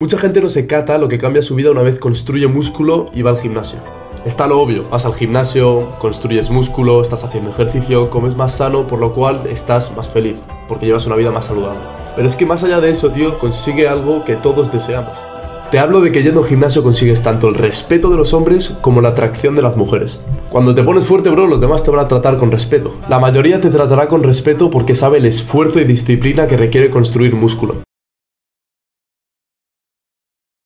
Mucha gente no se cata lo que cambia su vida una vez construye músculo y va al gimnasio. Está lo obvio, vas al gimnasio, construyes músculo, estás haciendo ejercicio, comes más sano, por lo cual estás más feliz, porque llevas una vida más saludable. Pero es que más allá de eso, tío, consigue algo que todos deseamos. Te hablo de que yendo al gimnasio consigues tanto el respeto de los hombres como la atracción de las mujeres. Cuando te pones fuerte, bro, los demás te van a tratar con respeto. La mayoría te tratará con respeto porque sabe el esfuerzo y disciplina que requiere construir músculo.